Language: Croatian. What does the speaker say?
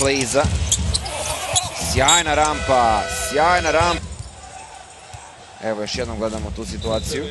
dakle. Sjajna rampa, sjajna rampa. Evo još jednom gledamo tu situaciju.